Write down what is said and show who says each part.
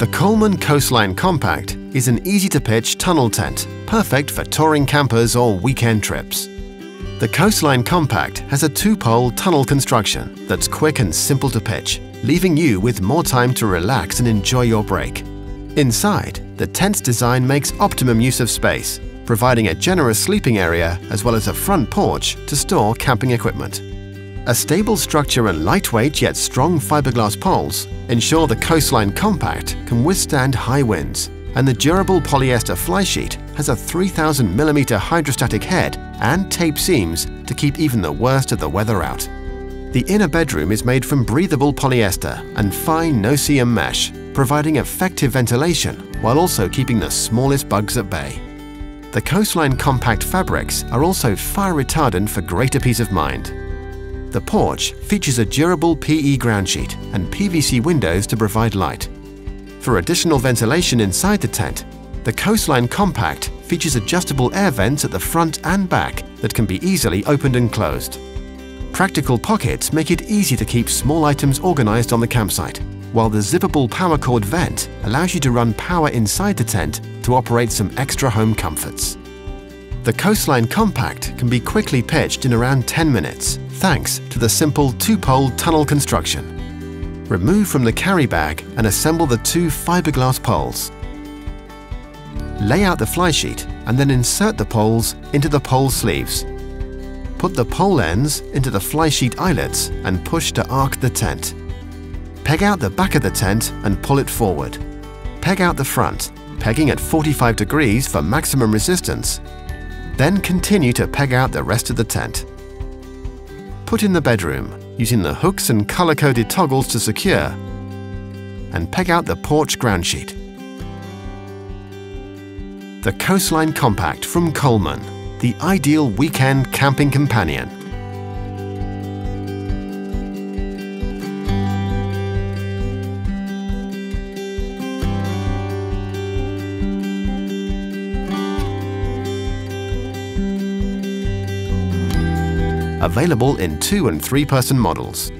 Speaker 1: The Coleman Coastline Compact is an easy-to-pitch tunnel tent, perfect for touring campers or weekend trips. The Coastline Compact has a two-pole tunnel construction that's quick and simple to pitch, leaving you with more time to relax and enjoy your break. Inside, the tent's design makes optimum use of space, providing a generous sleeping area as well as a front porch to store camping equipment. A stable structure and lightweight yet strong fiberglass poles ensure the Coastline Compact can withstand high winds, and the durable polyester flysheet has a 3000mm hydrostatic head and tape seams to keep even the worst of the weather out. The inner bedroom is made from breathable polyester and fine no-see-um mesh, providing effective ventilation while also keeping the smallest bugs at bay. The Coastline Compact fabrics are also fire retardant for greater peace of mind. The porch features a durable PE ground sheet and PVC windows to provide light. For additional ventilation inside the tent, the Coastline Compact features adjustable air vents at the front and back that can be easily opened and closed. Practical pockets make it easy to keep small items organized on the campsite, while the zippable power cord vent allows you to run power inside the tent to operate some extra home comforts. The Coastline Compact can be quickly pitched in around 10 minutes thanks to the simple two-pole tunnel construction. Remove from the carry bag and assemble the two fiberglass poles. Lay out the flysheet and then insert the poles into the pole sleeves. Put the pole ends into the flysheet eyelets and push to arc the tent. Peg out the back of the tent and pull it forward. Peg out the front, pegging at 45 degrees for maximum resistance. Then continue to peg out the rest of the tent put in the bedroom using the hooks and color-coded toggles to secure and peg out the porch ground sheet. The Coastline Compact from Coleman, the ideal weekend camping companion. Available in two and three person models.